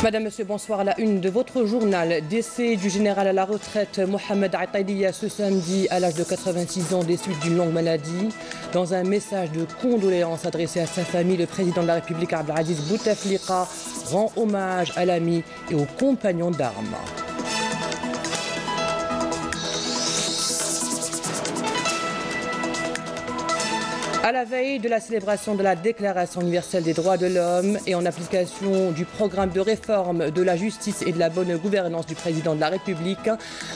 Madame, Monsieur, bonsoir. La une de votre journal, décès du général à la retraite Mohamed Ataidia ce samedi à l'âge de 86 ans des suites d'une longue maladie. Dans un message de condoléances adressé à sa famille, le président de la République Abdelaziz Bouteflika rend hommage à l'ami et aux compagnons d'armes. À la veille de la célébration de la Déclaration universelle des droits de l'homme et en application du programme de réforme de la justice et de la bonne gouvernance du président de la République,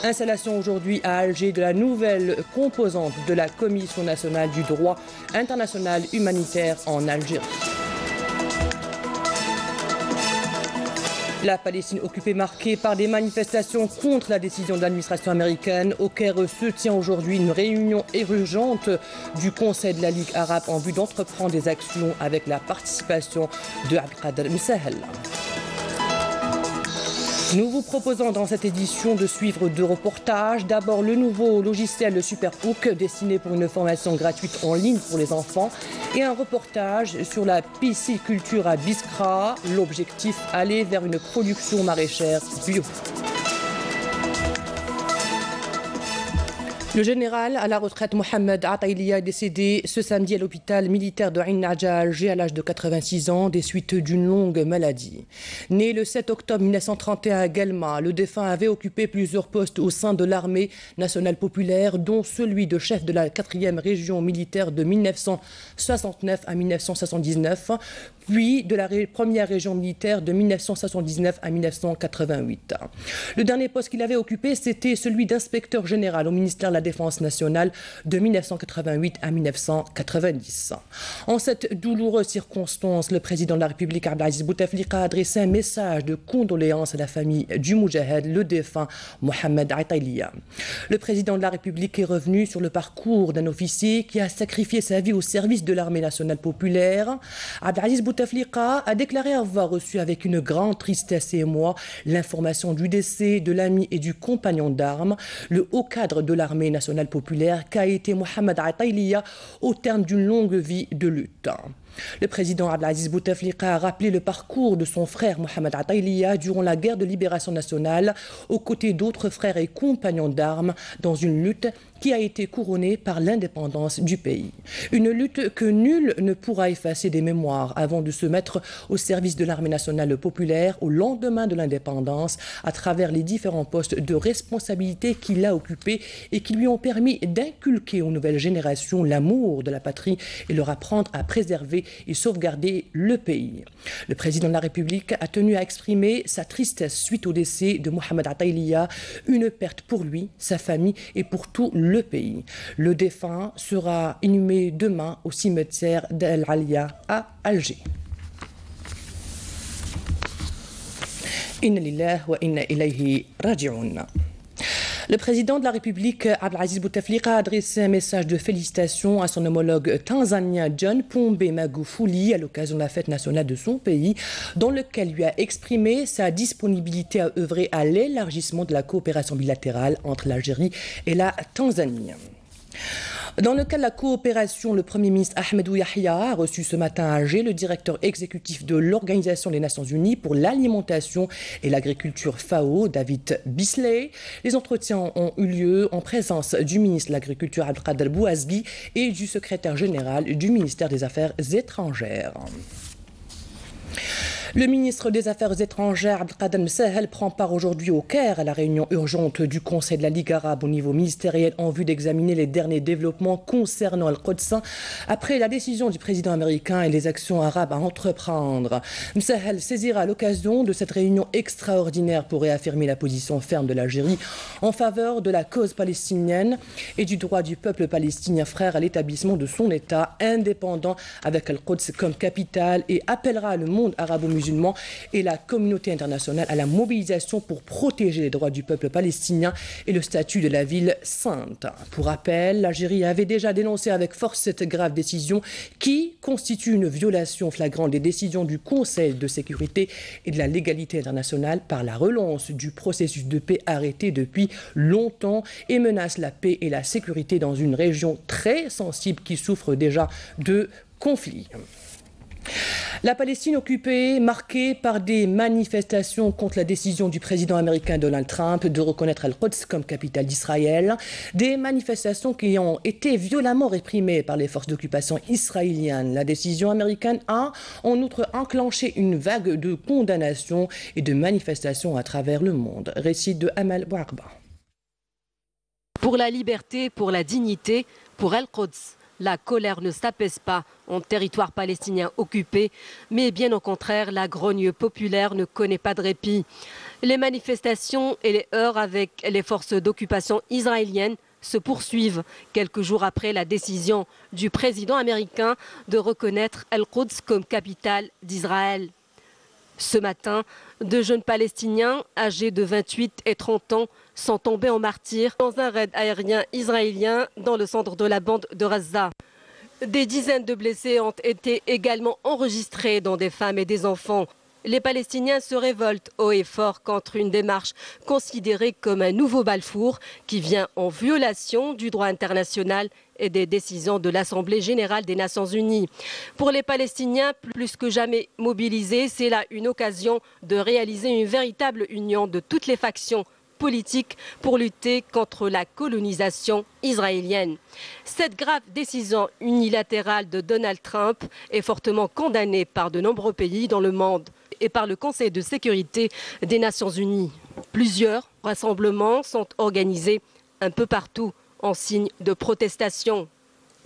installation aujourd'hui à Alger de la nouvelle composante de la Commission nationale du droit international humanitaire en Algérie. La Palestine occupée marquée par des manifestations contre la décision de l'administration américaine. Au Caire se tient aujourd'hui une réunion urgente du Conseil de la Ligue arabe en vue d'entreprendre des actions avec la participation de Abdelkader Moussahel. Nous vous proposons dans cette édition de suivre deux reportages. D'abord, le nouveau logiciel Superhook destiné pour une formation gratuite en ligne pour les enfants et un reportage sur la pisciculture à Biskra. L'objectif, aller vers une production maraîchère bio. Le général à la retraite Mohamed Ataïlia est décédé ce samedi à l'hôpital militaire de Ain Nadja Alger à l'âge de 86 ans des suites d'une longue maladie. Né le 7 octobre 1931 à Guelma, le défunt avait occupé plusieurs postes au sein de l'armée nationale populaire, dont celui de chef de la 4e région militaire de 1969 à 1979, puis de la première région militaire de 1979 à 1988. Le dernier poste qu'il avait occupé, c'était celui d'inspecteur général au ministère de la Défense nationale de 1988 à 1990. En cette douloureuse circonstance, le président de la République, Abdelaziz Bouteflika, a adressé un message de condoléances à la famille du Moudjahed, le défunt Mohamed Aitailia. Le président de la République est revenu sur le parcours d'un officier qui a sacrifié sa vie au service de l'armée nationale populaire. Abdelaziz Bouteflika a déclaré avoir reçu avec une grande tristesse et émoi l'information du décès de l'ami et du compagnon d'armes, le haut cadre de l'armée nationale populaire qu'a été Mohamed Ataïlia au terme d'une longue vie de lutte. Le président Abdelaziz Bouteflika a rappelé le parcours de son frère Mohamed Ataïlia durant la guerre de libération nationale, aux côtés d'autres frères et compagnons d'armes, dans une lutte qui a été couronnée par l'indépendance du pays. Une lutte que nul ne pourra effacer des mémoires avant de se mettre au service de l'armée nationale populaire au lendemain de l'indépendance à travers les différents postes de responsabilité qu'il a occupés et qui lui ont permis d'inculquer aux nouvelles générations l'amour de la patrie et leur apprendre à préserver et sauvegarder le pays. Le président de la République a tenu à exprimer sa tristesse suite au décès de Mohamed Ataïlia, une perte pour lui, sa famille et pour tout le pays. Le défunt sera inhumé demain au cimetière d'El Alia à Alger. Inna lillah wa inna ilayhi. Le président de la République, Abdelaziz Bouteflika, a adressé un message de félicitations à son homologue tanzanien John Pombe Magufuli à l'occasion de la fête nationale de son pays, dans lequel lui a exprimé sa disponibilité à œuvrer à l'élargissement de la coopération bilatérale entre l'Algérie et la Tanzanie. Dans le cas de la coopération, le Premier ministre Ahmedou Yahya a reçu ce matin à Alger le directeur exécutif de l'Organisation des Nations Unies pour l'alimentation et l'agriculture FAO, David Bisley. Les entretiens ont eu lieu en présence du ministre de l'Agriculture Abdelkader Bouazgi et du secrétaire général du ministère des Affaires étrangères. Le ministre des Affaires étrangères, Abdelkader Sahel, prend part aujourd'hui au Caire à la réunion urgente du Conseil de la Ligue arabe au niveau ministériel en vue d'examiner les derniers développements concernant Al-Quds après la décision du président américain et les actions arabes à entreprendre. Sahel saisira l'occasion de cette réunion extraordinaire pour réaffirmer la position ferme de l'Algérie en faveur de la cause palestinienne et du droit du peuple palestinien frère à l'établissement de son État indépendant avec Al-Quds comme capitale et appellera le monde arabo-musulman et la communauté internationale à la mobilisation pour protéger les droits du peuple palestinien et le statut de la ville sainte. Pour rappel, l'Algérie avait déjà dénoncé avec force cette grave décision qui constitue une violation flagrante des décisions du Conseil de sécurité et de la légalité internationale par la relance du processus de paix arrêté depuis longtemps et menace la paix et la sécurité dans une région très sensible qui souffre déjà de conflits. La Palestine occupée, marquée par des manifestations contre la décision du président américain Donald Trump de reconnaître Al-Quds comme capitale d'Israël, des manifestations qui ont été violemment réprimées par les forces d'occupation israéliennes. La décision américaine a en outre enclenché une vague de condamnations et de manifestations à travers le monde. Récit de Amal Bouarba. Pour la liberté, pour la dignité, pour Al-Quds, la colère ne s'apaise pas en territoire palestinien occupé, mais bien au contraire, la grogne populaire ne connaît pas de répit. Les manifestations et les heurts avec les forces d'occupation israéliennes se poursuivent quelques jours après la décision du président américain de reconnaître Al-Quds comme capitale d'Israël. Ce matin, deux jeunes Palestiniens âgés de 28 et 30 ans sont tombés en martyrs dans un raid aérien israélien dans le centre de la bande de Gaza. Des dizaines de blessés ont été également enregistrés, dont des femmes et des enfants. Les Palestiniens se révoltent haut et fort contre une démarche considérée comme un nouveau Balfour qui vient en violation du droit international et des décisions de l'Assemblée générale des Nations unies. Pour les Palestiniens, plus que jamais mobilisés, c'est là une occasion de réaliser une véritable union de toutes les factions politique pour lutter contre la colonisation israélienne. Cette grave décision unilatérale de Donald Trump est fortement condamnée par de nombreux pays dans le monde et par le Conseil de sécurité des Nations Unies. Plusieurs rassemblements sont organisés un peu partout en signe de protestation.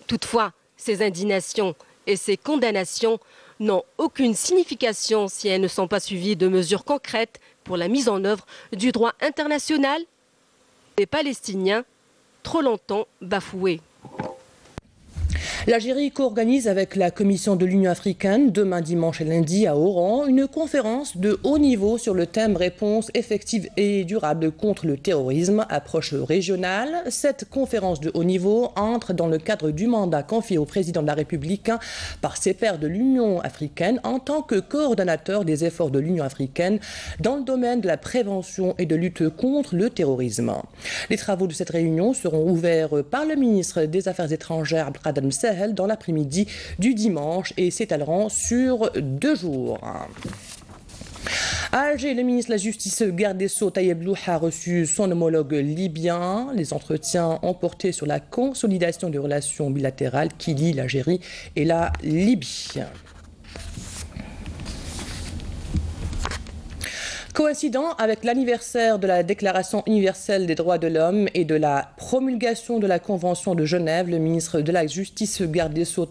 Toutefois, ces indignations et ces condamnations n'ont aucune signification si elles ne sont pas suivies de mesures concrètes pour la mise en œuvre du droit international des Palestiniens trop longtemps bafoués. L'Algérie co-organise avec la Commission de l'Union africaine demain dimanche et lundi à Oran une conférence de haut niveau sur le thème réponse effective et durable contre le terrorisme, approche régionale. Cette conférence de haut niveau entre dans le cadre du mandat confié au président de la République par ses pairs de l'Union africaine en tant que coordonnateur des efforts de l'Union africaine dans le domaine de la prévention et de lutte contre le terrorisme. Les travaux de cette réunion seront ouverts par le ministre des Affaires étrangères Abdelkader dans l'après-midi du dimanche et s'étaleront sur deux jours. À Alger, le ministre de la Justice, garde des Sceaux, Tayeb a reçu son homologue libyen. Les entretiens ont porté sur la consolidation des relations bilatérales qui lient l'Algérie et la Libye. Coïncident avec l'anniversaire de la Déclaration universelle des droits de l'homme et de la promulgation de la Convention de Genève, le ministre de la Justice, garde des Sceaux,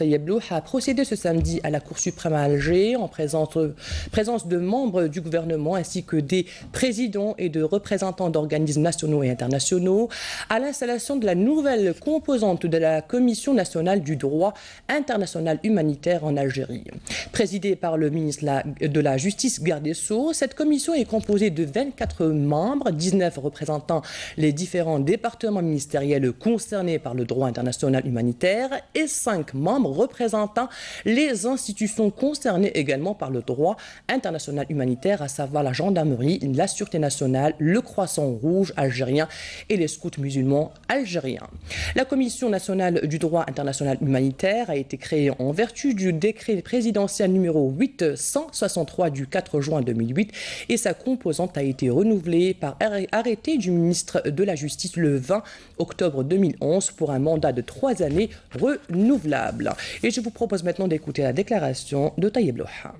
a procédé ce samedi à la Cour suprême à Alger en présence, de membres du gouvernement ainsi que des présidents et de représentants d'organismes nationaux et internationaux à l'installation de la nouvelle composante de la Commission nationale du droit international humanitaire en Algérie. Présidée par le ministre de la Justice, garde des Sceaux, cette commission est composé de 24 membres, 19 représentant les différents départements ministériels concernés par le droit international humanitaire et 5 membres représentant les institutions concernées également par le droit international humanitaire, à savoir la gendarmerie, la sûreté nationale, le croissant rouge algérien et les scouts musulmans algériens. La Commission nationale du droit international humanitaire a été créée en vertu du décret présidentiel numéro 863 du 4 juin 2008 et sa composante a été renouvelée par arrêté du ministre de la Justice le 20 octobre 2011 pour un mandat de trois années renouvelable. Et je vous propose maintenant d'écouter la déclaration de Taïeb Loha.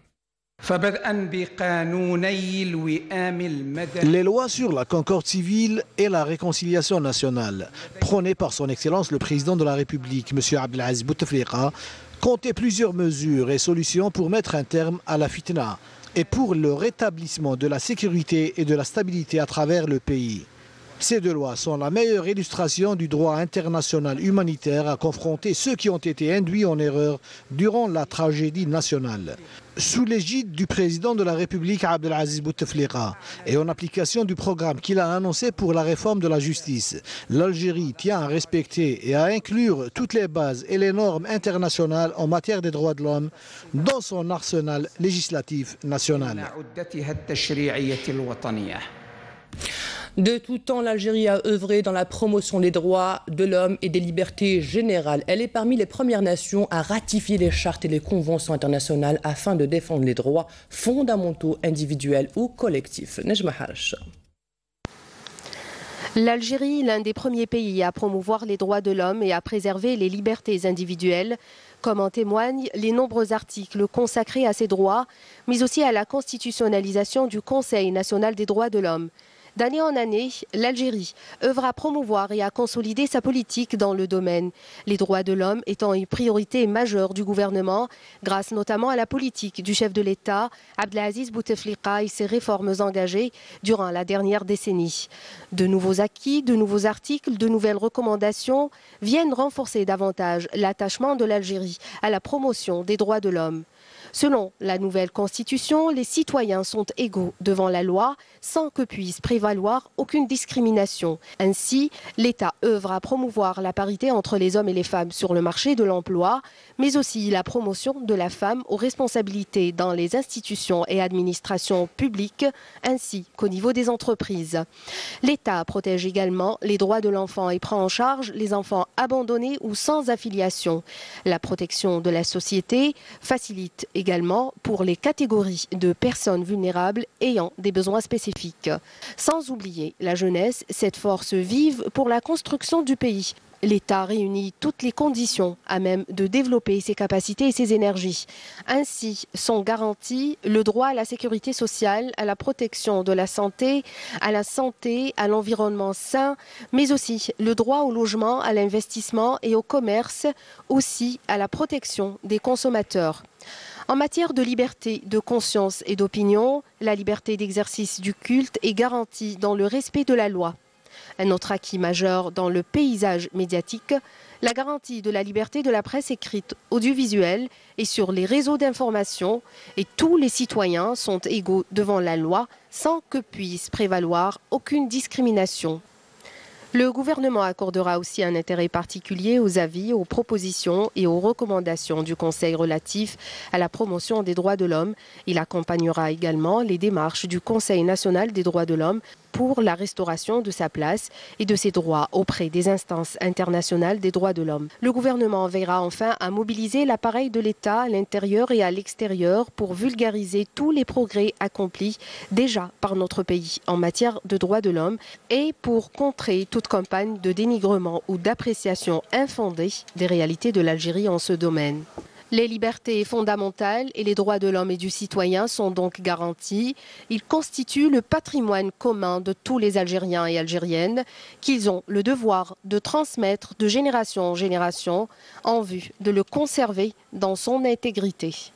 Les lois sur la concorde civile et la réconciliation nationale, prônées par son Excellence le Président de la République, M. Abdelaziz Bouteflika, comptaient plusieurs mesures et solutions pour mettre un terme à la fitna, et pour le rétablissement de la sécurité et de la stabilité à travers le pays. Ces deux lois sont la meilleure illustration du droit international humanitaire à confronter ceux qui ont été induits en erreur durant la tragédie nationale. Sous l'égide du président de la République Abdelaziz Bouteflika et en application du programme qu'il a annoncé pour la réforme de la justice, l'Algérie tient à respecter et à inclure toutes les bases et les normes internationales en matière des droits de l'homme dans son arsenal législatif national. De tout temps, l'Algérie a œuvré dans la promotion des droits de l'homme et des libertés générales. Elle est parmi les premières nations à ratifier les chartes et les conventions internationales afin de défendre les droits fondamentaux individuels ou collectifs. L'Algérie, l'un des premiers pays à promouvoir les droits de l'homme et à préserver les libertés individuelles, comme en témoignent les nombreux articles consacrés à ces droits, mais aussi à la constitutionnalisation du Conseil national des droits de l'homme. D'année en année, l'Algérie œuvre à promouvoir et à consolider sa politique dans le domaine, les droits de l'homme étant une priorité majeure du gouvernement, grâce notamment à la politique du chef de l'État, Abdelaziz Bouteflika, et ses réformes engagées durant la dernière décennie. De nouveaux acquis, de nouveaux articles, de nouvelles recommandations viennent renforcer davantage l'attachement de l'Algérie à la promotion des droits de l'homme. Selon la nouvelle constitution, les citoyens sont égaux devant la loi sans que puisse prévaloir aucune discrimination. Ainsi, l'État œuvre à promouvoir la parité entre les hommes et les femmes sur le marché de l'emploi, mais aussi la promotion de la femme aux responsabilités dans les institutions et administrations publiques, ainsi qu'au niveau des entreprises. L'État protège également les droits de l'enfant et prend en charge les enfants abandonnés ou sans affiliation. La protection de la société facilite également pour les catégories de personnes vulnérables ayant des besoins spécifiques. Sans oublier la jeunesse, cette force vive pour la construction du pays. L'État réunit toutes les conditions à même de développer ses capacités et ses énergies. Ainsi sont garantis le droit à la sécurité sociale, à la protection de la santé, à la santé, à l'environnement sain, mais aussi le droit au logement, à l'investissement et au commerce, aussi à la protection des consommateurs. En matière de liberté de conscience et d'opinion, la liberté d'exercice du culte est garantie dans le respect de la loi. Un autre acquis majeur dans le paysage médiatique, la garantie de la liberté de la presse écrite audiovisuelle et sur les réseaux d'information et tous les citoyens sont égaux devant la loi sans que puisse prévaloir aucune discrimination. Le gouvernement accordera aussi un intérêt particulier aux avis, aux propositions et aux recommandations du Conseil relatif à la promotion des droits de l'homme. Il accompagnera également les démarches du Conseil national des droits de l'homme pour la restauration de sa place et de ses droits auprès des instances internationales des droits de l'homme. Le gouvernement veillera enfin à mobiliser l'appareil de l'État à l'intérieur et à l'extérieur pour vulgariser tous les progrès accomplis déjà par notre pays en matière de droits de l'homme et pour contrer toute campagne de dénigrement ou d'appréciation infondée des réalités de l'Algérie en ce domaine. Les libertés fondamentales et les droits de l'homme et du citoyen sont donc garantis. Ils constituent le patrimoine commun de tous les Algériens et Algériennes qu'ils ont le devoir de transmettre de génération en génération en vue de le conserver dans son intégrité.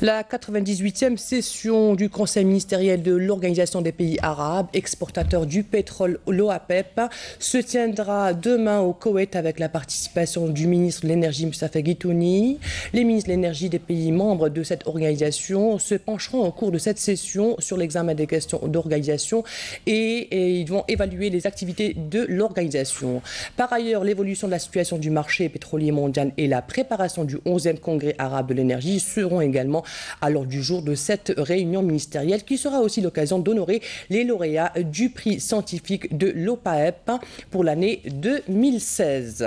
La 98e session du Conseil ministériel de l'Organisation des pays arabes, exportateurs du pétrole, l'OAPEP, se tiendra demain au Koweït avec la participation du ministre de l'Énergie, Mustafa Gitouni. Les ministres de l'Énergie des pays membres de cette organisation se pencheront au cours de cette session sur l'examen des questions d'organisation et, ils vont évaluer les activités de l'organisation. Par ailleurs, l'évolution de la situation du marché pétrolier mondial et la préparation du 11e congrès arabe de l'énergie seront également à l'ordre du jour de cette réunion ministérielle qui sera aussi l'occasion d'honorer les lauréats du prix scientifique de l'OPAEP pour l'année 2016.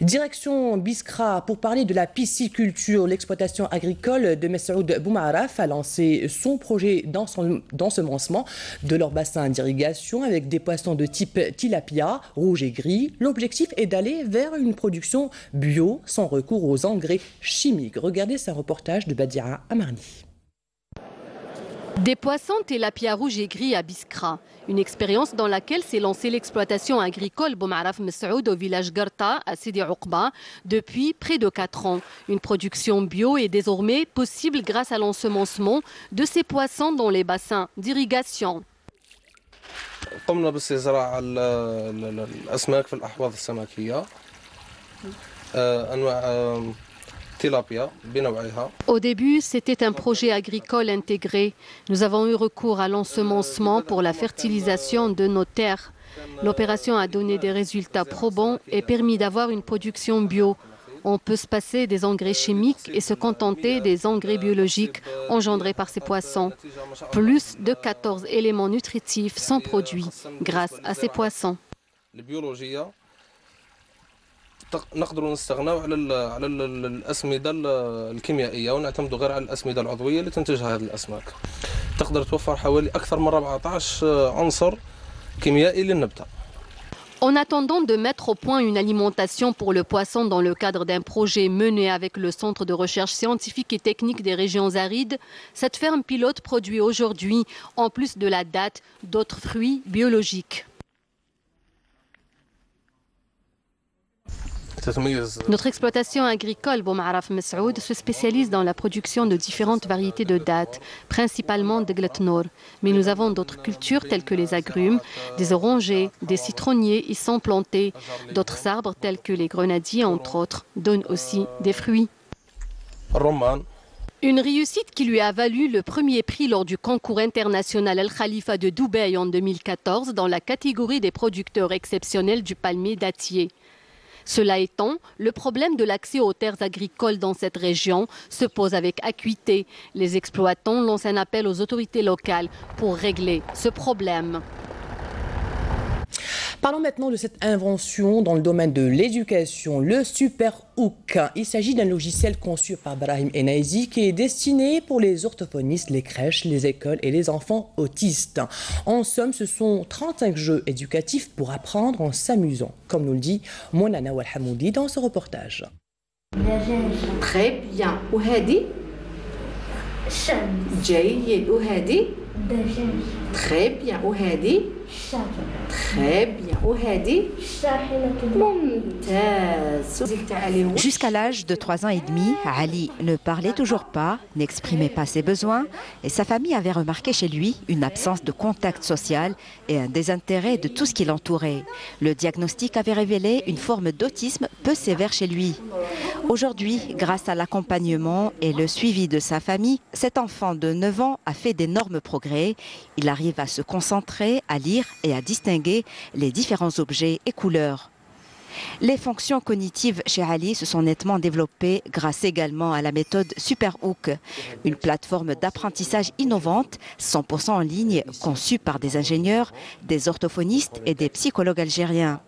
Direction Biskra pour parler de la pisciculture. L'exploitation agricole de Mesroud Boumaraf a lancé son projet d'ensemencement de leur bassin d'irrigation avec des poissons de type tilapia, rouge et gris. L'objectif est d'aller vers une production bio sans recours aux engrais chimiques. Regardez ce reportage de Des poissons tilapia rouge et gris à Biskra. Une expérience dans laquelle s'est lancée l'exploitation agricole Boumaraf Messoud au village Garta à Sidi Oukba depuis près de 4 ans. Une production bio est désormais possible grâce à l'ensemencement de ces poissons dans les bassins d'irrigation. Au début, c'était un projet agricole intégré. Nous avons eu recours à l'ensemencement pour la fertilisation de nos terres. L'opération a donné des résultats probants et permis d'avoir une production bio. On peut se passer des engrais chimiques et se contenter des engrais biologiques engendrés par ces poissons. Plus de 14 éléments nutritifs sont produits grâce à ces poissons. نقدروا نستغناو على على الاسمده الكيميائيه ونعتمدوا غير على الاسمده العضويه اللي تنتجها هذه الاسماك تقدر توفر حوالي اكثر من 14 عنصر كيميائي للنبته En attendant de mettre au point une alimentation pour le poisson dans le cadre d'un projet mené avec le Centre de recherche scientifique et technique des régions arides, cette ferme pilote produit aujourd'hui, en plus de la date, d'autres fruits biologiques. Notre exploitation agricole Boumaraf Messoud se spécialise dans la production de différentes variétés de dattes, principalement de Gletnor. Mais nous avons d'autres cultures telles que les agrumes, des orangers, des citronniers y sont plantés. D'autres arbres tels que les grenadiers, entre autres, donnent aussi des fruits. Une réussite qui lui a valu le premier prix lors du concours international Al Khalifa de Dubaï en 2014 dans la catégorie des producteurs exceptionnels du palmier dattier. Cela étant, le problème de l'accès aux terres agricoles dans cette région se pose avec acuité. Les exploitants lancent un appel aux autorités locales pour régler ce problème. Parlons maintenant de cette invention dans le domaine de l'éducation, le Super Hook. Il s'agit d'un logiciel conçu par Brahim Enaizi qui est destiné pour les orthophonistes, les crèches, les écoles et les enfants autistes. En somme, ce sont 35 jeux éducatifs pour apprendre en s'amusant, comme nous le dit Monana Walhamoudi dans ce reportage. Très bien. Très bien. Très bien. Jusqu'à l'âge de 3 ans et demi, Ali ne parlait toujours pas, n'exprimait pas ses besoins et sa famille avait remarqué chez lui une absence de contact social et un désintérêt de tout ce qui l'entourait. Le diagnostic avait révélé une forme d'autisme peu sévère chez lui. Aujourd'hui, grâce à l'accompagnement et le suivi de sa famille, cet enfant de 9 ans a fait d'énormes progrès. Il arrive à se concentrer, à lire et à distinguer les différents objets et couleurs. Les fonctions cognitives chez Ali se sont nettement développées grâce également à la méthode SuperHook, une plateforme d'apprentissage innovante 100% en ligne conçue par des ingénieurs, des orthophonistes et des psychologues algériens.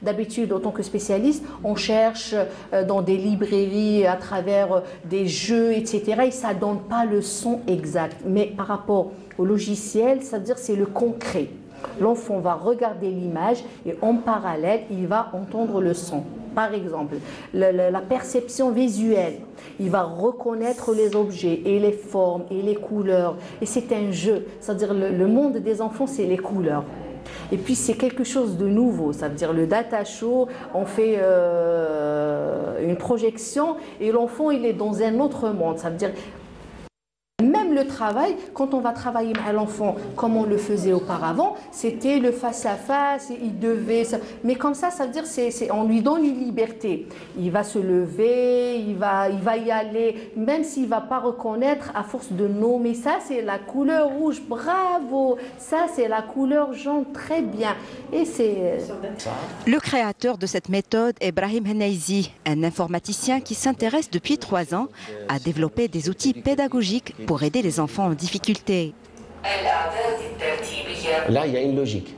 D'habitude, en tant que spécialiste, on cherche euh, dans des librairies à travers euh, des jeux, etc. Et ça ne donne pas le son exact. Mais par rapport au logiciel, c'est-à-dire c'est le concret. L'enfant va regarder l'image et en parallèle, il va entendre le son. Par exemple, la, perception visuelle, il va reconnaître les objets et les formes et les couleurs. Et c'est un jeu, c'est-à-dire le, monde des enfants, c'est les couleurs. Et puis c'est quelque chose de nouveau, ça veut dire le data show, on fait euh, une projection et l'enfant il est dans un autre monde, ça veut dire travail, quand on va travailler à l'enfant comme on le faisait auparavant, c'était le face-à-face, il devait... Mais comme ça, ça veut dire c'est, on lui donne une liberté. Il va se lever, il va, il va y aller, même s'il ne va pas reconnaître à force de nommer ça, c'est la couleur rouge, bravo, ça c'est la couleur jaune, très bien. Et c'est... Euh, le créateur de cette méthode est Brahim Henaizi, un informaticien qui s'intéresse depuis trois ans à développer des outils pédagogiques pour aider les enfants en difficulté. Là, il y a une logique.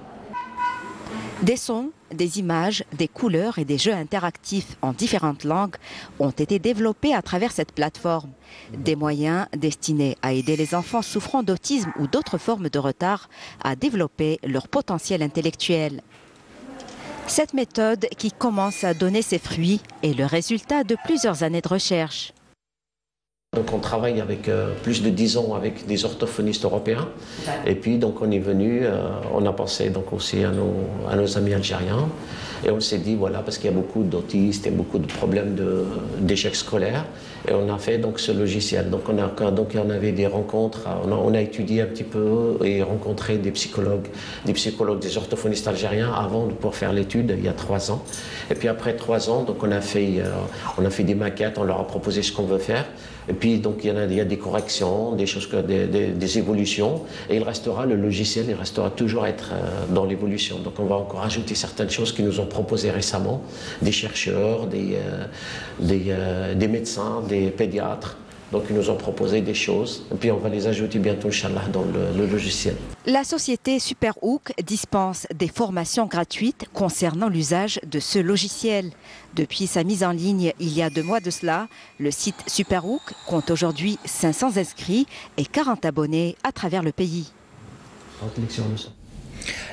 Des sons, des images, des couleurs et des jeux interactifs en différentes langues ont été développés à travers cette plateforme. Des moyens destinés à aider les enfants souffrant d'autisme ou d'autres formes de retard à développer leur potentiel intellectuel. Cette méthode qui commence à donner ses fruits est le résultat de plusieurs années de recherche. Donc on travaille avec euh, plus de 10 ans avec des orthophonistes européens. Et puis donc on est venu, euh, on a pensé donc aussi à nos, à nos amis algériens. Et on s'est dit, voilà, parce qu'il y a beaucoup d'autistes et beaucoup de problèmes d'échecs scolaires. Et on a fait donc ce logiciel. Donc on, a, donc on avait des rencontres, on a, on a, étudié un petit peu et rencontré des psychologues, des psychologues, des orthophonistes algériens avant pouvoir faire l'étude il y a trois ans. Et puis après trois ans, donc on a fait, euh, on a fait des maquettes, on leur a proposé ce qu'on veut faire. Et puis, il y, a, des corrections, des évolutions. Et il restera, le logiciel, il restera toujours être euh, dans l'évolution. Donc, on va encore ajouter certaines choses qui nous ont proposées récemment, des chercheurs, des, euh, euh, des médecins, des pédiatres. Donc ils nous ont proposé des choses et puis on va les ajouter bientôt, Inch'Allah, dans le, le, logiciel. La société Superhook dispense des formations gratuites concernant l'usage de ce logiciel. Depuis sa mise en ligne il y a deux mois de cela, le site Superhook compte aujourd'hui 500 inscrits et 40 abonnés à travers le pays.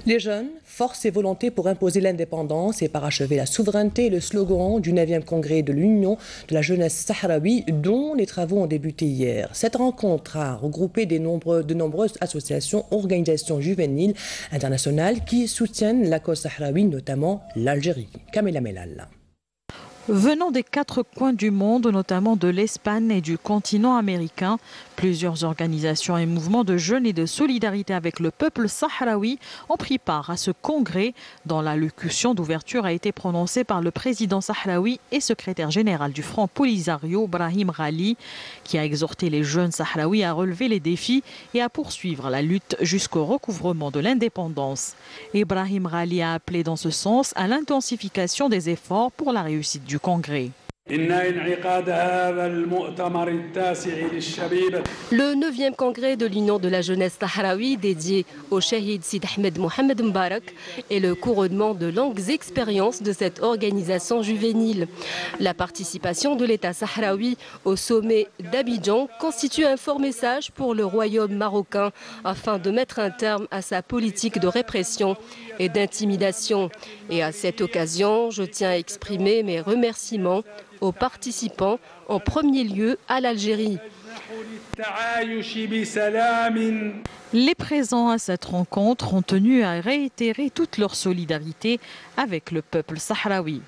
Les jeunes, force et volonté pour imposer l'indépendance et parachever la souveraineté, le slogan du 9e congrès de l'Union de la jeunesse sahraoui, dont les travaux ont débuté hier. Cette rencontre a regroupé de nombreuses associations, organisations juvéniles internationales qui soutiennent la cause sahraoui, notamment l'Algérie. Kamela Melal. Venant des quatre coins du monde, notamment de l'Espagne et du continent américain, plusieurs organisations et mouvements de jeunes et de solidarité avec le peuple sahraoui ont pris part à ce congrès dont l'allocution d'ouverture a été prononcée par le président sahraoui et secrétaire général du Front Polisario, Brahim Ghali, qui a exhorté les jeunes sahraouis à relever les défis et à poursuivre la lutte jusqu'au recouvrement de l'indépendance. Ibrahim Ghali a appelé dans ce sens à l'intensification des efforts pour la réussite du congrès. Le 9e congrès de l'Union de la jeunesse sahraoui dédié au shahid Sid Ahmed Mohamed Mbarak est le couronnement de longues expériences de cette organisation juvénile. La participation de l'État sahraoui au sommet d'Abidjan constitue un fort message pour le royaume marocain afin de mettre un terme à sa politique de répression et d'intimidation. Et à cette occasion, je tiens à exprimer mes remerciements aux participants, en premier lieu à l'Algérie. Les présents à cette rencontre ont tenu à réitérer toute leur solidarité avec le peuple sahraoui.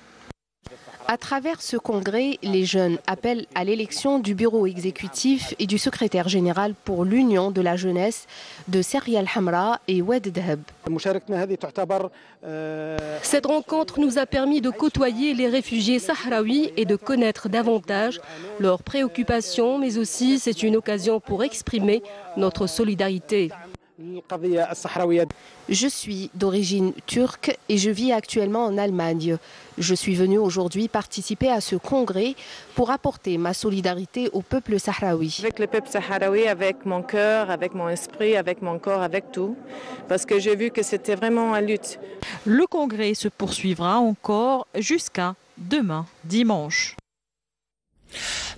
À travers ce congrès, les jeunes appellent à l'élection du bureau exécutif et du secrétaire général pour l'Union de la jeunesse de Seria Al-Hamra et Oued Dheb. Cette rencontre nous a permis de côtoyer les réfugiés sahraouis et de connaître davantage leurs préoccupations, mais aussi c'est une occasion pour exprimer notre solidarité. Je suis d'origine turque et je vis actuellement en Allemagne. Je suis venu aujourd'hui participer à ce congrès pour apporter ma solidarité au peuple sahraoui. Avec le peuple sahraoui, avec mon cœur, avec mon esprit, avec mon corps, avec tout. Parce que j'ai vu que c'était vraiment une lutte. Le congrès se poursuivra encore jusqu'à demain, dimanche.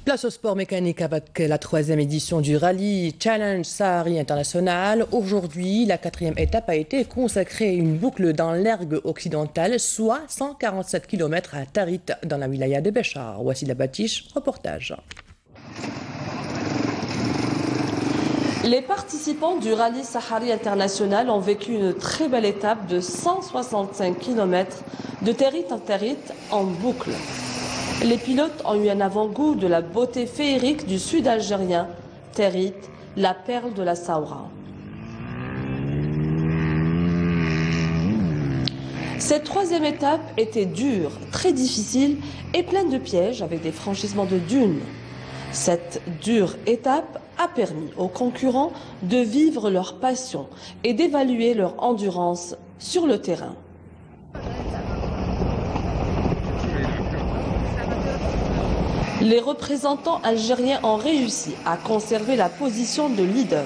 Place au sport mécanique avec la troisième édition du rallye Challenge Sahari International. Aujourd'hui, la quatrième étape a été consacrée à une boucle dans l'ergue occidentale, soit 147 km à Tarit, dans la wilaya de Béchar. Voici la bâtiche, reportage. Les participants du rallye Sahari International ont vécu une très belle étape de 165 km de Tarit en Tarit en boucle. Les pilotes ont eu un avant-goût de la beauté féerique du sud algérien, Territ, la perle de la Saoura. Cette troisième étape était dure, très difficile et pleine de pièges avec des franchissements de dunes. Cette dure étape a permis aux concurrents de vivre leur passion et d'évaluer leur endurance sur le terrain. Les représentants algériens ont réussi à conserver la position de leader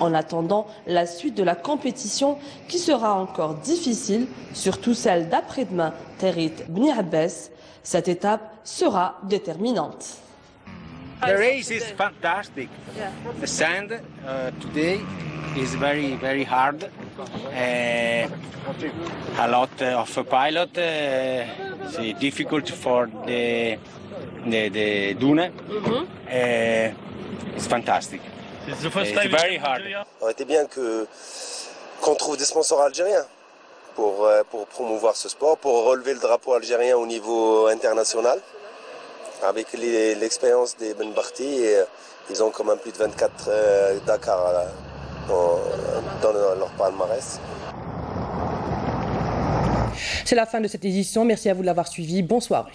en attendant la suite de la compétition qui sera encore difficile, surtout celle d'après-demain, Terit Bni Abbas. Cette étape sera déterminante. The race is fantastic. The sand uh, today is very, very hard. Uh, a lot of pilot. Uh, it's difficult for the the, the dune. Mm-hmm. Uh, it's fantastic. It's the first time very hard. Ça aurait été bien que qu'on trouve des sponsors algériens pour, euh, pour promouvoir ce sport, pour relever le drapeau algérien au niveau international. Avec l'expérience des Ben Barti, euh, ils ont quand même plus de 24 euh, Dakar dans, dans leur palmarès. C'est la fin de cette édition. Merci à vous de l'avoir suivi. Bonsoir.